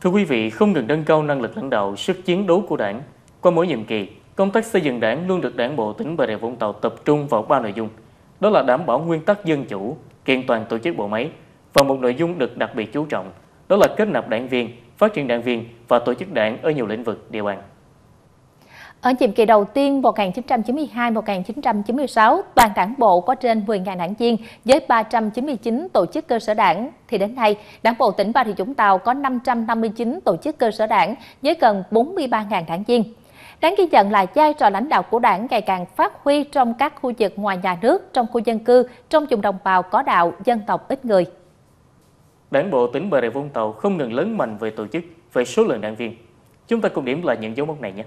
Thưa quý vị, không ngừng nâng cao năng lực lãnh đạo, sức chiến đấu của đảng. Qua mỗi nhiệm kỳ, công tác xây dựng đảng luôn được đảng bộ tỉnh Bà Rịa Vũng Tàu tập trung vào ba nội dung. Đó là đảm bảo nguyên tắc dân chủ, kiện toàn tổ chức bộ máy và một nội dung được đặc biệt chú trọng, đó là kết nạp đảng viên, phát triển đảng viên và tổ chức đảng ở nhiều lĩnh vực địa bàn. Ở nhiệm kỳ đầu tiên 1992-1996, toàn đảng bộ có trên 10.000 đảng viên với 399 tổ chức cơ sở đảng. Thì đến nay, đảng bộ tỉnh Bà Rịa Vũng Tàu có 559 tổ chức cơ sở đảng với gần 43.000 đảng viên. Đáng ghi nhận là vai trò lãnh đạo của đảng ngày càng phát huy trong các khu vực ngoài nhà nước, trong khu dân cư, trong vùng đồng bào có đạo, dân tộc ít người. Đảng bộ tỉnh Bà Rịa Vũng Tàu không ngừng lớn mạnh về tổ chức, về số lượng đảng viên. Chúng ta cùng điểm lại những dấu mốc này nhé.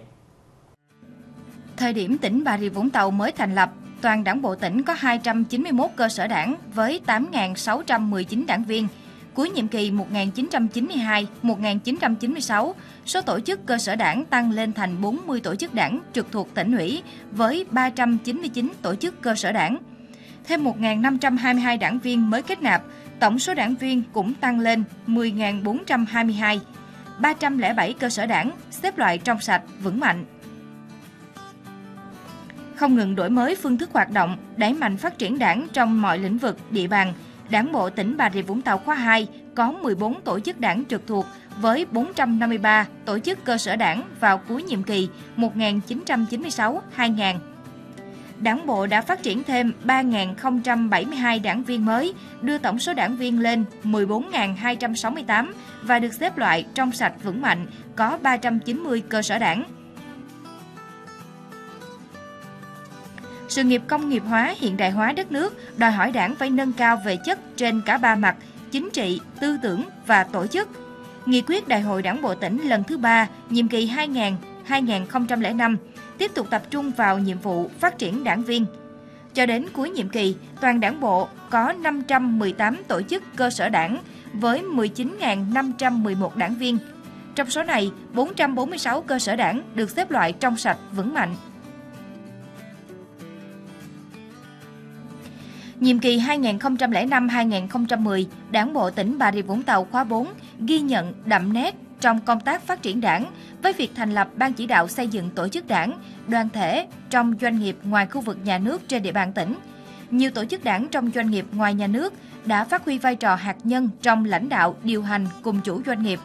Thời điểm tỉnh Bà Rịa Vũng Tàu mới thành lập, toàn đảng bộ tỉnh có 291 cơ sở đảng với 8.619 đảng viên. Cuối nhiệm kỳ 1992-1996, số tổ chức cơ sở đảng tăng lên thành 40 tổ chức đảng trực thuộc tỉnh ủy với 399 tổ chức cơ sở đảng. Thêm 1.522 đảng viên mới kết nạp, tổng số đảng viên cũng tăng lên 10.422. 307 cơ sở đảng xếp loại trong sạch, vững mạnh không ngừng đổi mới phương thức hoạt động, đẩy mạnh phát triển đảng trong mọi lĩnh vực, địa bàn. Đảng bộ tỉnh Bà Rịa Vũng Tàu khóa 2 có 14 tổ chức đảng trực thuộc với 453 tổ chức cơ sở đảng vào cuối nhiệm kỳ 1996-2000. Đảng bộ đã phát triển thêm 3.072 đảng viên mới, đưa tổng số đảng viên lên 14.268 và được xếp loại trong sạch vững mạnh, có 390 cơ sở đảng. Sự nghiệp công nghiệp hóa hiện đại hóa đất nước đòi hỏi đảng phải nâng cao về chất trên cả ba mặt, chính trị, tư tưởng và tổ chức. Nghị quyết Đại hội Đảng bộ tỉnh lần thứ ba, nhiệm kỳ 2000-2005 tiếp tục tập trung vào nhiệm vụ phát triển đảng viên. Cho đến cuối nhiệm kỳ, toàn đảng bộ có 518 tổ chức cơ sở đảng với 19.511 đảng viên. Trong số này, 446 cơ sở đảng được xếp loại trong sạch vững mạnh. Nhiệm kỳ 2005-2010, Đảng bộ tỉnh Bà Rịa Vũng Tàu khóa 4 ghi nhận đậm nét trong công tác phát triển đảng với việc thành lập Ban chỉ đạo xây dựng tổ chức đảng, đoàn thể trong doanh nghiệp ngoài khu vực nhà nước trên địa bàn tỉnh. Nhiều tổ chức đảng trong doanh nghiệp ngoài nhà nước đã phát huy vai trò hạt nhân trong lãnh đạo, điều hành cùng chủ doanh nghiệp.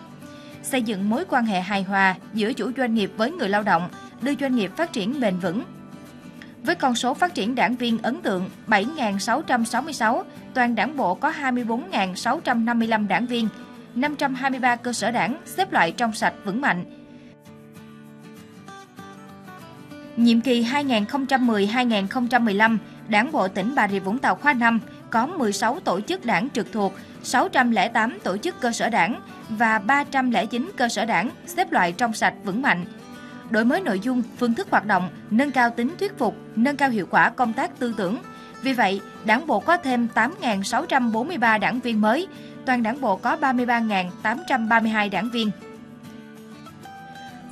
Xây dựng mối quan hệ hài hòa giữa chủ doanh nghiệp với người lao động, đưa doanh nghiệp phát triển bền vững, với con số phát triển đảng viên ấn tượng 7.666, toàn đảng bộ có 24.655 đảng viên, 523 cơ sở đảng xếp loại trong sạch vững mạnh. Nhiệm kỳ 2010-2015, Đảng bộ tỉnh Bà Rịa Vũng Tàu khóa 5 có 16 tổ chức đảng trực thuộc, 608 tổ chức cơ sở đảng và 309 cơ sở đảng xếp loại trong sạch vững mạnh – đổi mới nội dung, phương thức hoạt động, nâng cao tính thuyết phục, nâng cao hiệu quả công tác tư tưởng. Vì vậy, Đảng bộ có thêm 8.643 đảng viên mới, toàn Đảng bộ có 33.832 đảng viên.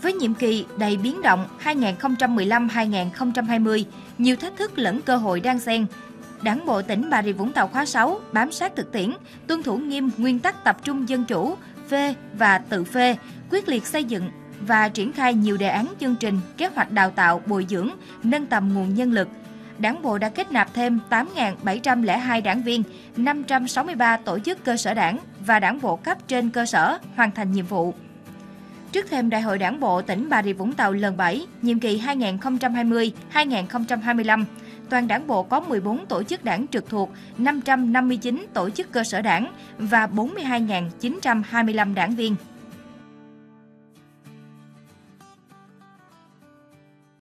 Với nhiệm kỳ đầy biến động 2015-2020, nhiều thách thức lẫn cơ hội đang xen, Đảng bộ tỉnh Bà Rịa Vũng Tàu khóa 6 bám sát thực tiễn, tuân thủ nghiêm nguyên tắc tập trung dân chủ, phê và tự phê, quyết liệt xây dựng, và triển khai nhiều đề án chương trình, kế hoạch đào tạo, bồi dưỡng, nâng tầm nguồn nhân lực. Đảng bộ đã kết nạp thêm 8.702 đảng viên, 563 tổ chức cơ sở đảng và đảng bộ cấp trên cơ sở hoàn thành nhiệm vụ. Trước thêm Đại hội Đảng bộ tỉnh Bà Rịa Vũng Tàu lần 7, nhiệm kỳ 2020-2025, toàn đảng bộ có 14 tổ chức đảng trực thuộc, 559 tổ chức cơ sở đảng và 42.925 đảng viên.